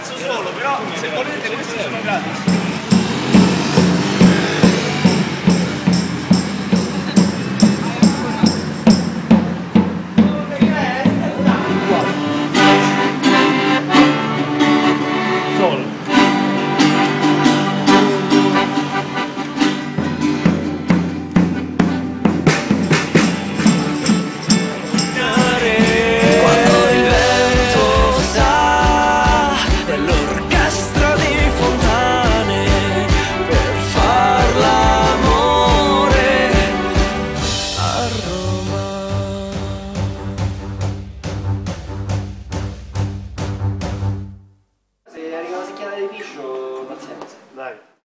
Pezzo solo, però se volete questi sono gratis. capisce o pazienza.